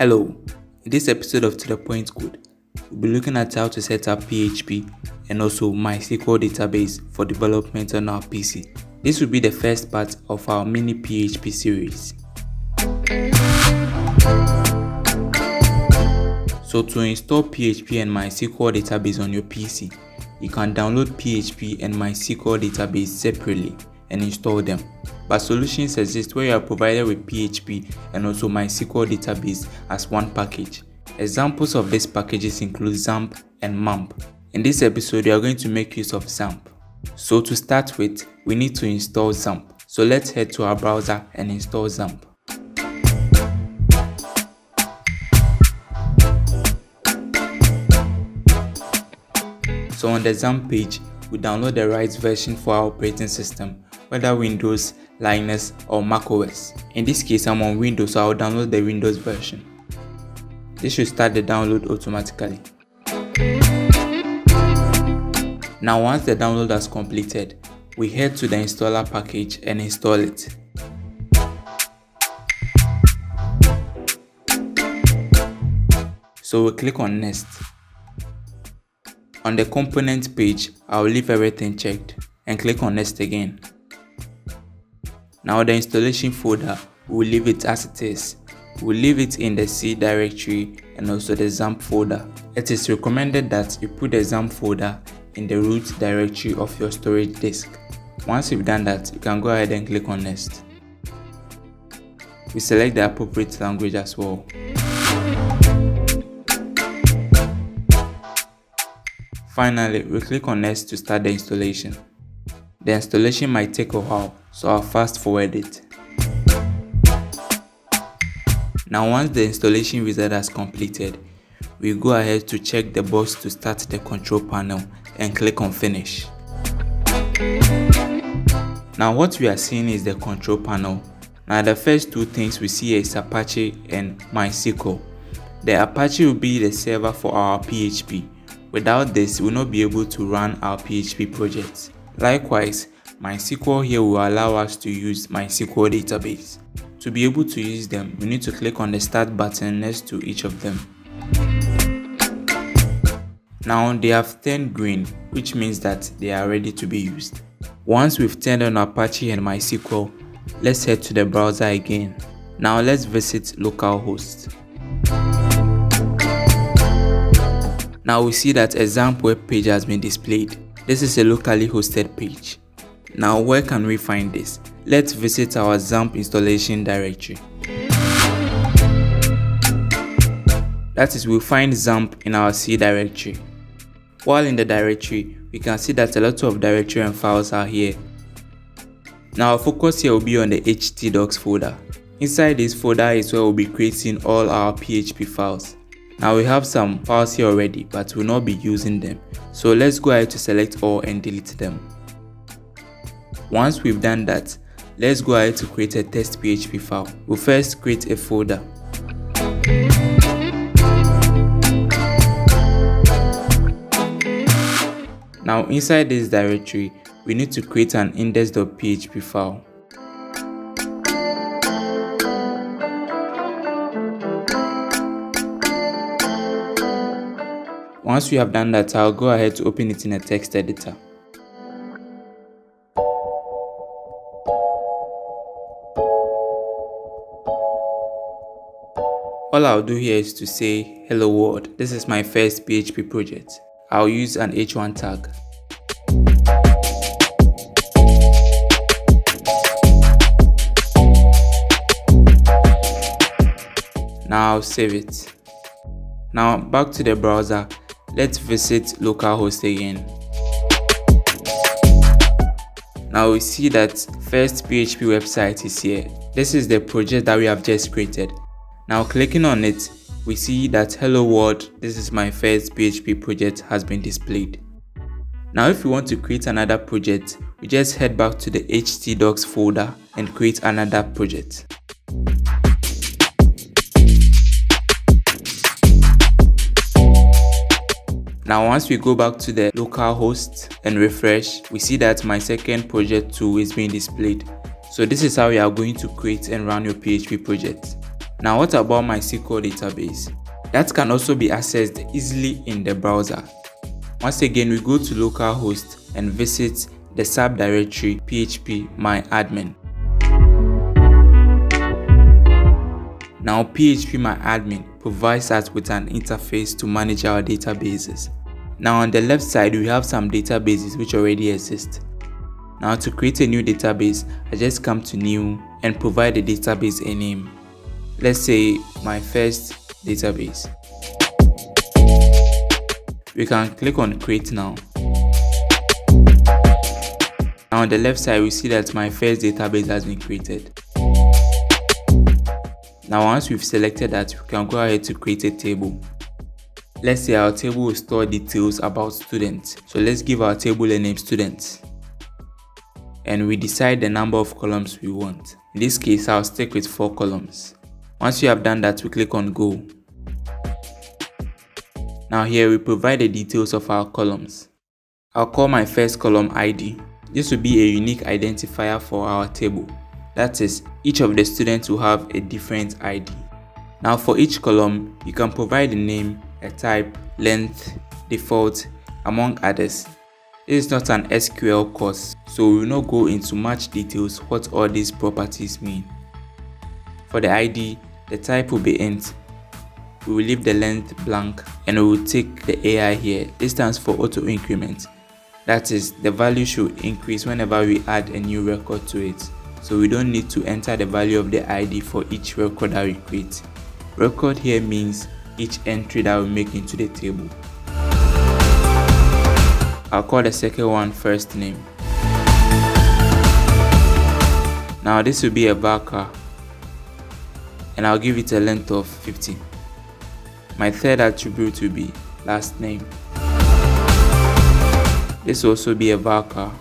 Hello, in this episode of To The Point Code, we'll be looking at how to set up PHP and also MySQL database for development on our PC. This will be the first part of our mini PHP series. So to install PHP and MySQL database on your PC, you can download PHP and MySQL database separately and install them. But solutions exist where you are provided with PHP and also MySQL database as one package. Examples of these packages include XAMPP and MAMP. In this episode, we are going to make use of XAMPP. So to start with, we need to install XAMPP. So let's head to our browser and install XAMPP. So on the XAMPP page, we download the right version for our operating system, whether Windows, Linux or macOS. In this case, I'm on Windows, so I'll download the Windows version. This should start the download automatically. Now once the download has completed, we head to the installer package and install it. So we click on next. On the component page, I'll leave everything checked and click on next again. Now the installation folder, we'll leave it as it is. We'll leave it in the C directory and also the XAMPP folder. It is recommended that you put the XAMPP folder in the root directory of your storage disk. Once you've done that, you can go ahead and click on next. We select the appropriate language as well. Finally, we click on next to start the installation. The installation might take a while, so I'll fast forward it. Now once the installation wizard has completed, we go ahead to check the box to start the control panel and click on finish. Now what we are seeing is the control panel. Now the first two things we see is Apache and MySQL. The Apache will be the server for our PHP. Without this, we will not be able to run our PHP projects. Likewise, MySQL here will allow us to use MySQL database. To be able to use them, we need to click on the start button next to each of them. Now they have turned green, which means that they are ready to be used. Once we've turned on Apache and MySQL, let's head to the browser again. Now let's visit localhost. Now we see that a XAMPP web page has been displayed. This is a locally hosted page. Now where can we find this? Let's visit our XAMPP installation directory. That is, we'll find XAMPP in our C directory. While in the directory, we can see that a lot of directory and files are here. Now our focus here will be on the htdocs folder. Inside this folder is where we'll be creating all our PHP files. Now we have some files here already but we'll not be using them. So let's go ahead to select all and delete them. Once we've done that, let's go ahead to create a test PHP file. We'll first create a folder. Now inside this directory, we need to create an index.php file. Once we have done that, I'll go ahead to open it in a text editor. All I'll do here is to say, hello world, this is my first PHP project. I'll use an h1 tag. Now save it. Now back to the browser, let's visit localhost again. Now we see that first PHP website is here. This is the project that we have just created. Now clicking on it, we see that hello world, this is my first PHP project has been displayed. Now if we want to create another project, we just head back to the htdocs folder and create another project. Now once we go back to the local host and refresh, we see that my second project too is being displayed. So this is how you are going to create and run your PHP project. Now what about MySQL database? That can also be accessed easily in the browser. Once again, we go to localhost and visit the subdirectory phpMyAdmin. Now phpMyAdmin provides us with an interface to manage our databases. Now on the left side we have some databases which already exist. Now to create a new database, I just come to new and provide the database a name. Let's say my first database. We can click on create now. Now on the left side we see that my first database has been created. Now once we've selected that, we can go ahead to create a table. Let's say our table will store details about students. So let's give our table a name students. And we decide the number of columns we want. In this case, I'll stick with 4 columns. Once you have done that, we click on go. Now here we provide the details of our columns. I'll call my first column ID. This will be a unique identifier for our table. That is, each of the students will have a different ID. Now for each column, you can provide a name, a type, length, default, among others. This is not an SQL course, so we will not go into much details what all these properties mean. For the ID, the type will be int. We will leave the length blank and we will take the AI here. This stands for auto increment. That is, the value should increase whenever we add a new record to it so we don't need to enter the value of the ID for each record that we create. Record here means each entry that we make into the table. I'll call the second one first name. Now this will be a varchar and I'll give it a length of 50. My third attribute will be last name. This will also be a varchar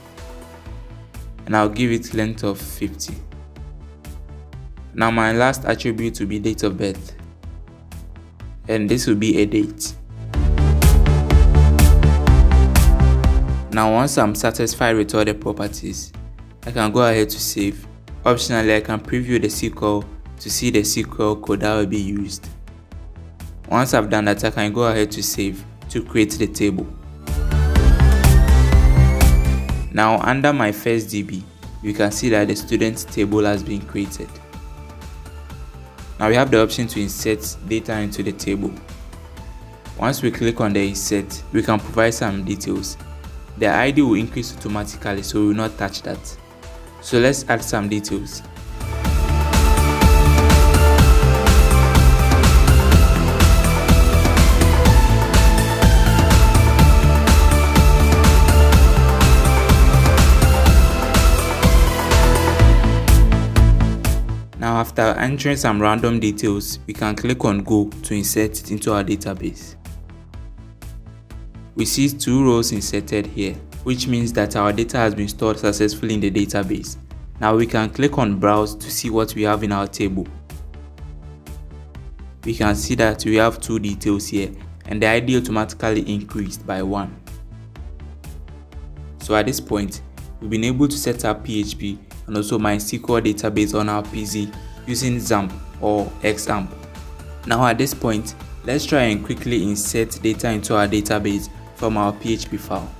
and I'll give it length of 50. Now my last attribute will be date of birth and this will be a date. Now once I'm satisfied with all the properties, I can go ahead to save. Optionally, I can preview the SQL to see the SQL code that will be used. Once I've done that, I can go ahead to save to create the table. Now under my first DB, you can see that the student table has been created. Now we have the option to insert data into the table. Once we click on the insert, we can provide some details. The ID will increase automatically so we will not touch that. So let's add some details. After entering some random details, we can click on Go to insert it into our database. We see two rows inserted here, which means that our data has been stored successfully in the database. Now we can click on Browse to see what we have in our table. We can see that we have two details here and the ID automatically increased by 1. So at this point, we've been able to set up PHP and also MySQL database on our PC using XAMPP or XAMPP. Now at this point, let's try and quickly insert data into our database from our PHP file.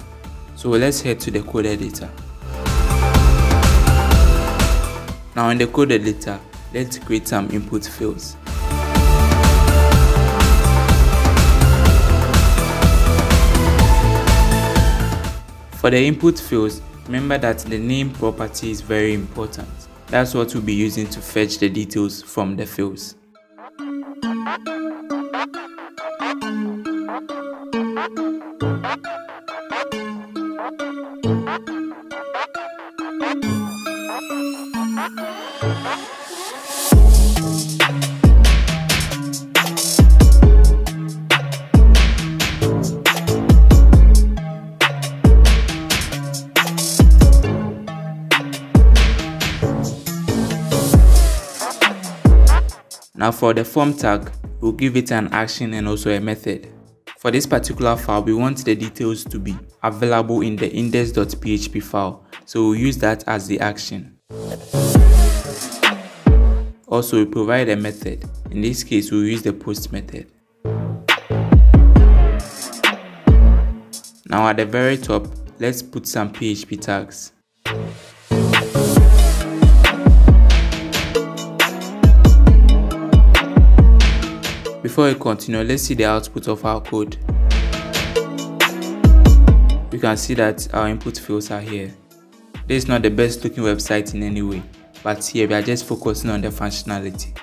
So let's head to the code editor. Now in the code editor, let's create some input fields. For the input fields, remember that the name property is very important. That's what we'll be using to fetch the details from the fields. Now for the form tag, we'll give it an action and also a method. For this particular file, we want the details to be available in the index.php file, so we'll use that as the action. Also, we provide a method. In this case, we'll use the post method. Now at the very top, let's put some PHP tags. Before we continue, let's see the output of our code. You can see that our input fields are here. This is not the best looking website in any way, but here we are just focusing on the functionality.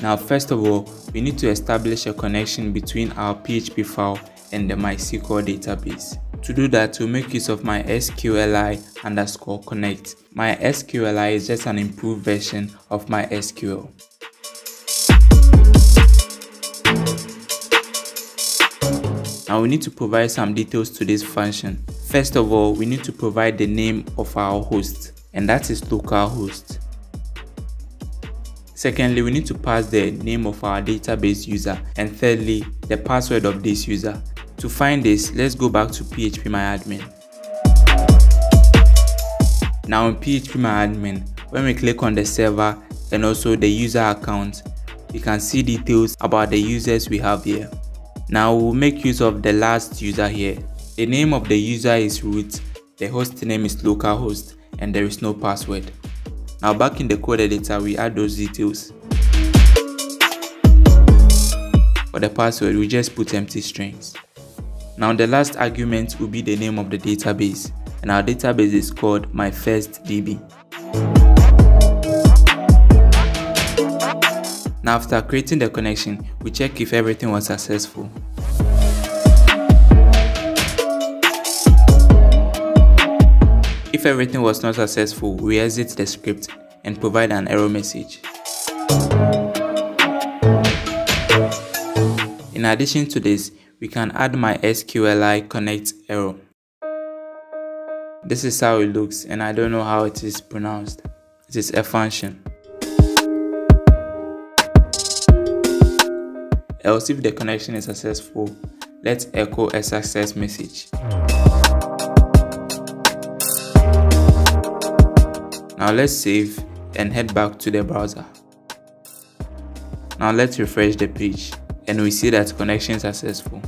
Now first of all, we need to establish a connection between our PHP file and the MySQL database. To do that, we'll make use of MySQLi underscore connect. MySQLi is just an improved version of MySQL. Now we need to provide some details to this function. First of all, we need to provide the name of our host and that is localhost. Secondly, we need to pass the name of our database user and thirdly, the password of this user. To find this, let's go back to phpMyAdmin. Now in phpMyAdmin, when we click on the server and also the user account, we can see details about the users we have here. Now we'll make use of the last user here. The name of the user is root, the host name is localhost, and there is no password. Now back in the code editor, we add those details. For the password, we just put empty strings. Now the last argument will be the name of the database, and our database is called myfirstdb. Now after creating the connection, we check if everything was successful. If everything was not successful, we exit the script and provide an error message. In addition to this, we can add MySQLi connect error. This is how it looks and I don't know how it is pronounced. It is a function. Else if the connection is successful, let's echo a success message. Now let's save and head back to the browser. Now let's refresh the page and we see that connection is successful.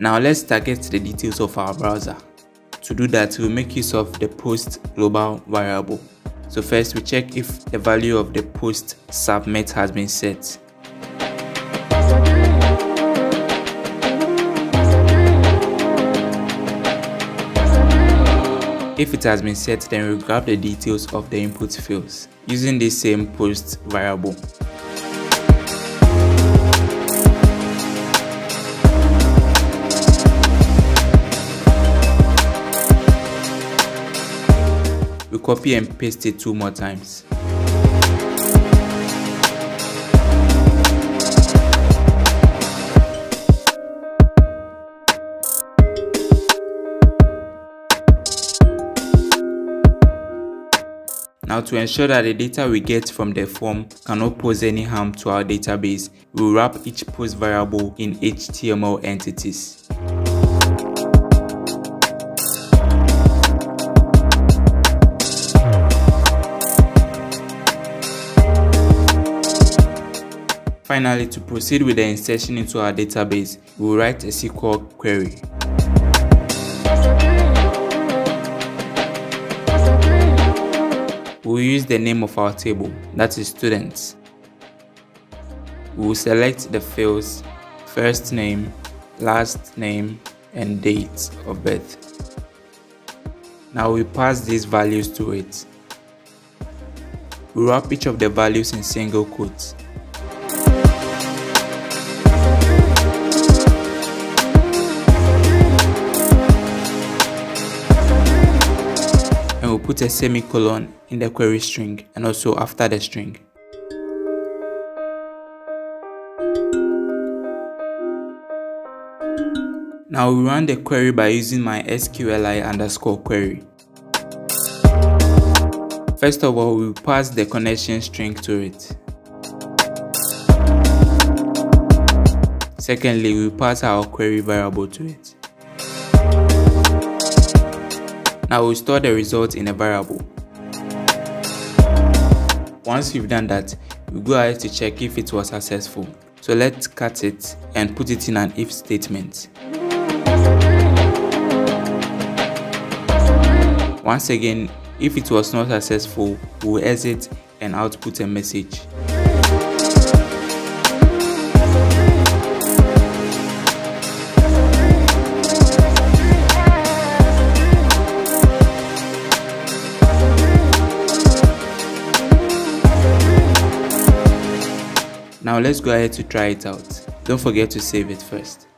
Now let's target the details of our browser. To do that, we'll make use of the post global variable. So first we check if the value of the post submit has been set. If it has been set, then we grab the details of the input fields using this same post variable. We copy and paste it two more times. Now to ensure that the data we get from the form cannot pose any harm to our database, we will wrap each post variable in HTML entities. Finally, to proceed with the insertion into our database, we will write a SQL query. We will use the name of our table, that is students. We will select the fields first name, last name, and date of birth. Now we pass these values to it. We wrap each of the values in single quotes. Put a semicolon in the query string and also after the string. Now we run the query by using MySQLi underscore query. First of all, we pass the connection string to it. Secondly, we pass our query variable to it. Now we'll store the result in a variable. Once you've done that, we go ahead to check if it was successful. So let's cut it and put it in an if statement. Once again, if it was not successful, we will exit and output a message. Now let's go ahead to try it out. Don't forget to save it first.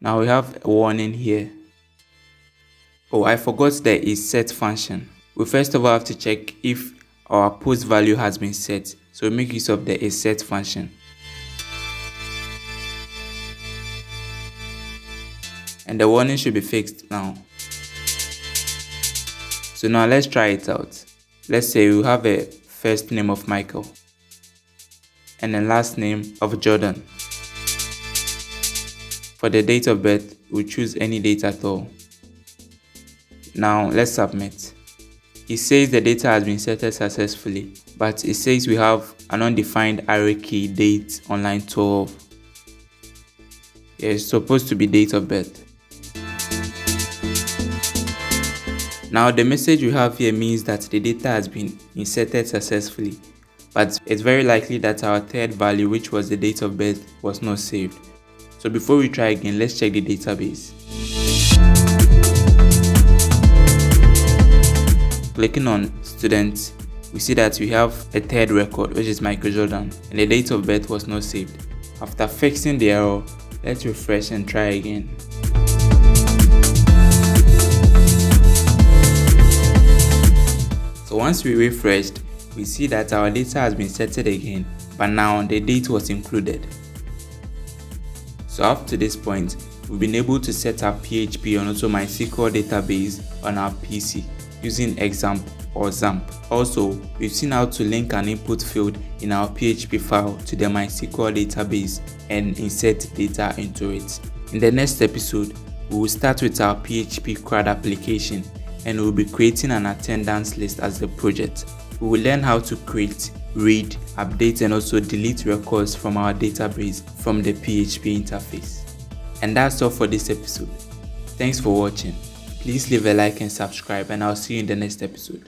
Now we have a warning here. Oh, I forgot the isset function. We first of all have to check if our post value has been set. So make use of the isset function. And the warning should be fixed now. So now let's try it out. Let's say we have a first name of Michael and the last name of Jordan. For the date of birth, we choose any date at all. Now let's submit. It says the data has been set successfully, but it says we have an undefined array key date on line 12. It's supposed to be date of birth. Now the message we have here means that the data has been inserted successfully, but it's very likely that our third value which was the date of birth was not saved. So before we try again, let's check the database. Clicking on students, we see that we have a third record which is Michael Jordan and the date of birth was not saved. After fixing the error, let's refresh and try again. Once we refreshed, we see that our data has been set again, but now the date was included. So up to this point, we've been able to set up PHP on also MySQL database on our PC using XAMPP or XAMPP. Also, we've seen how to link an input field in our PHP file to the MySQL database and insert data into it. In the next episode, we will start with our PHP CRUD application and we'll be creating an attendance list as the project. We will learn how to create, read, update and also delete records from our database from the PHP interface. And that's all for this episode. Thanks for watching. Please leave a like and subscribe and I'll see you in the next episode.